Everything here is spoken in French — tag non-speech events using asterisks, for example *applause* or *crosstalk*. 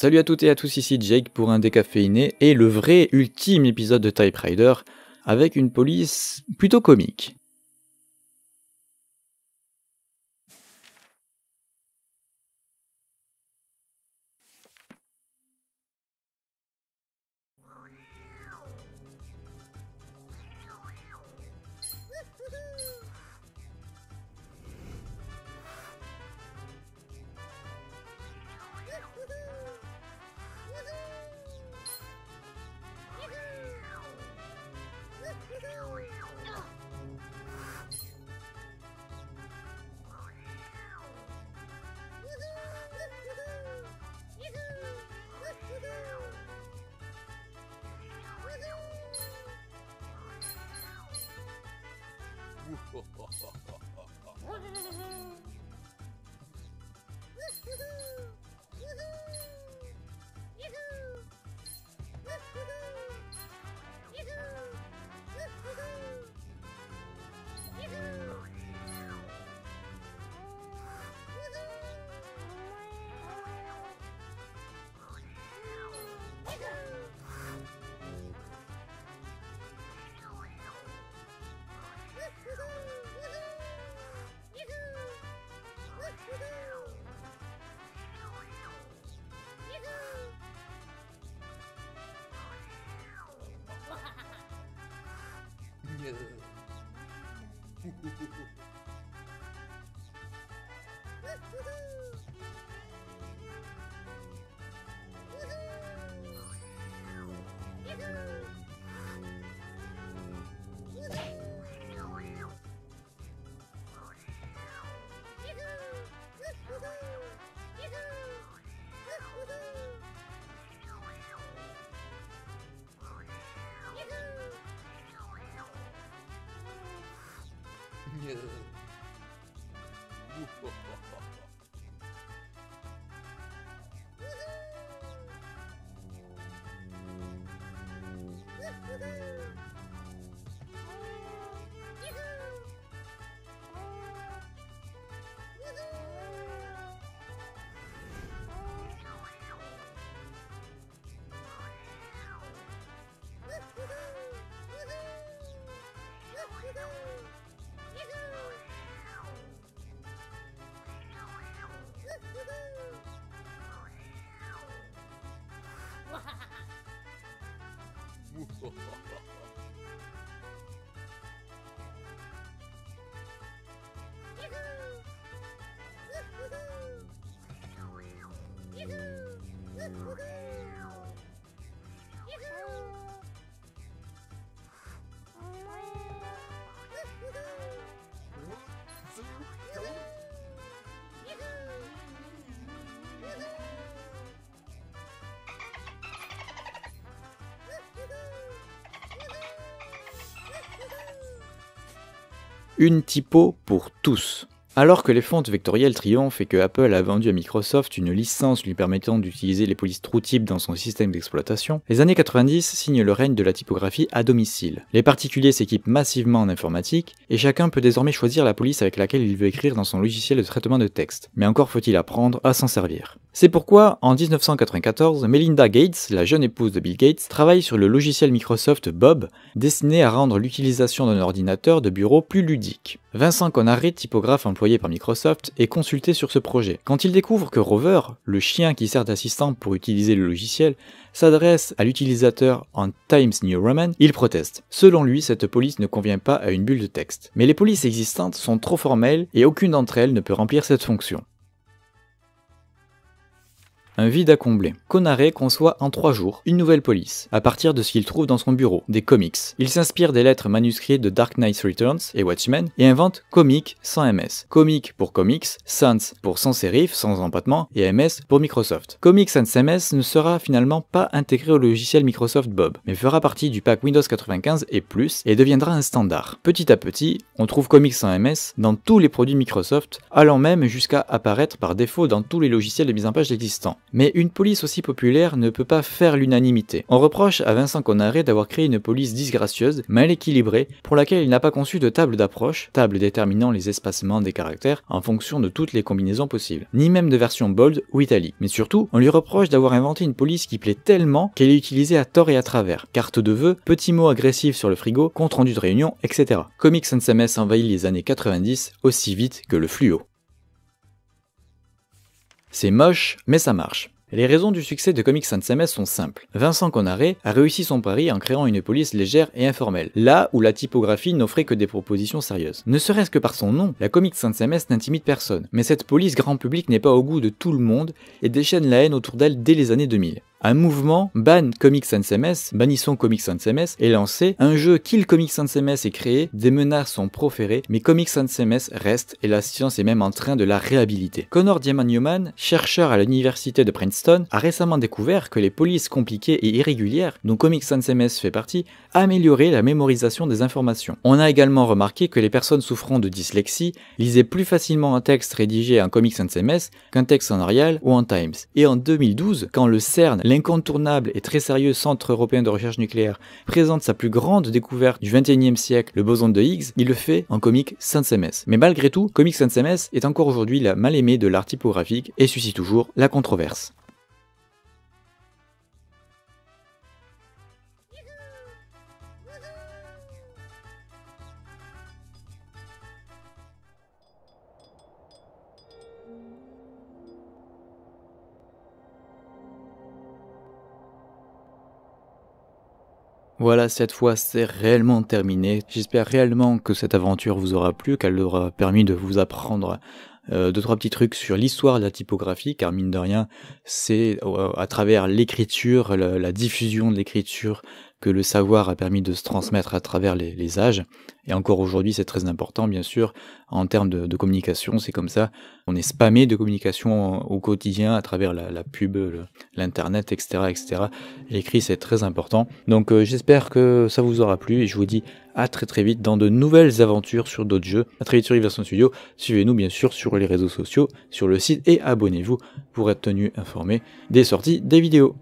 Salut à toutes et à tous, ici Jake pour un décaféiné et le vrai ultime épisode de Type Rider avec une police plutôt comique. fuck. Yeah. 예. *laughs* 우와. Une typo pour tous. Alors que les fontes vectorielles triomphent et que Apple a vendu à Microsoft une licence lui permettant d'utiliser les polices TrueType dans son système d'exploitation, les années 90 signent le règne de la typographie à domicile. Les particuliers s'équipent massivement en informatique et chacun peut désormais choisir la police avec laquelle il veut écrire dans son logiciel de traitement de texte. Mais encore faut-il apprendre à s'en servir. C'est pourquoi, en 1994, Melinda Gates, la jeune épouse de Bill Gates, travaille sur le logiciel Microsoft Bob, destiné à rendre l'utilisation d'un ordinateur de bureau plus ludique. Vincent Conaré, typographe employé par Microsoft, est consulté sur ce projet. Quand il découvre que Rover, le chien qui sert d'assistant pour utiliser le logiciel, s'adresse à l'utilisateur en Times New Roman, il proteste. Selon lui, cette police ne convient pas à une bulle de texte. Mais les polices existantes sont trop formelles et aucune d'entre elles ne peut remplir cette fonction. Un vide à combler. Conaré conçoit en trois jours une nouvelle police, à partir de ce qu'il trouve dans son bureau, des comics. Il s'inspire des lettres manuscrites de Dark Knight Returns et Watchmen et invente Comic sans MS. Comic pour Comics, Sans pour sans sérif, sans empattement et MS pour Microsoft. Comics sans MS ne sera finalement pas intégré au logiciel Microsoft Bob, mais fera partie du pack Windows 95 et plus et deviendra un standard. Petit à petit, on trouve Comics sans MS dans tous les produits Microsoft, allant même jusqu'à apparaître par défaut dans tous les logiciels de mise en page existants. Mais une police aussi populaire ne peut pas faire l'unanimité. On reproche à Vincent Conaré d'avoir créé une police disgracieuse, mal équilibrée, pour laquelle il n'a pas conçu de table d'approche, table déterminant les espacements des caractères en fonction de toutes les combinaisons possibles, ni même de version bold ou italique. Mais surtout, on lui reproche d'avoir inventé une police qui plaît tellement qu'elle est utilisée à tort et à travers. Carte de vœux, petits mots agressifs sur le frigo, compte rendu de réunion, etc. Comics Sans SMS envahit les années 90 aussi vite que le fluo. C'est moche, mais ça marche. Les raisons du succès de Comics Sans SMS sont simples. Vincent Conaré a réussi son pari en créant une police légère et informelle, là où la typographie n'offrait que des propositions sérieuses. Ne serait-ce que par son nom, la Comics Sans SMS n'intimide personne, mais cette police grand public n'est pas au goût de tout le monde et déchaîne la haine autour d'elle dès les années 2000. Un mouvement Ban Comics Sans SMS, bannissons Comics Sans SMS, est lancé, un jeu Kill Comics Sans SMS est créé, des menaces sont proférées, mais Comics Sans SMS reste et la science est même en train de la réhabiliter. Connor Diamant-Newman, chercheur à l'université de Princeton, a récemment découvert que les polices compliquées et irrégulières, dont Comics Sans SMS fait partie, amélioraient la mémorisation des informations. On a également remarqué que les personnes souffrant de dyslexie lisaient plus facilement un texte rédigé en Comics Sans SMS qu'un texte en Arial ou en Times. Et en 2012, quand le CERN l'incontournable et très sérieux Centre européen de recherche nucléaire présente sa plus grande découverte du 21e siècle, le boson de Higgs, il le fait en comics sans SMS. Mais malgré tout, Comics sans SMS est encore aujourd'hui la mal aimée de l'art typographique et suscite toujours la controverse. Voilà, cette fois c'est réellement terminé. J'espère réellement que cette aventure vous aura plu, qu'elle aura permis de vous apprendre euh, deux trois petits trucs sur l'histoire de la typographie, car mine de rien, c'est euh, à travers l'écriture, la, diffusion de l'écriture, que le savoir a permis de se transmettre à travers les, âges. Et encore aujourd'hui, c'est très important, bien sûr, en termes de, communication. C'est comme ça. On est spammé de communication au quotidien à travers la, pub, l'internet, etc., etc. L'écrit, c'est très important. Donc, euh, j'espère que ça vous aura plu et je vous dis à très très vite dans de nouvelles aventures sur d'autres jeux. À très vite sur Riverson Studio. Suivez-nous, bien sûr, sur les réseaux sociaux, sur le site et abonnez-vous pour être tenu informé des sorties des vidéos.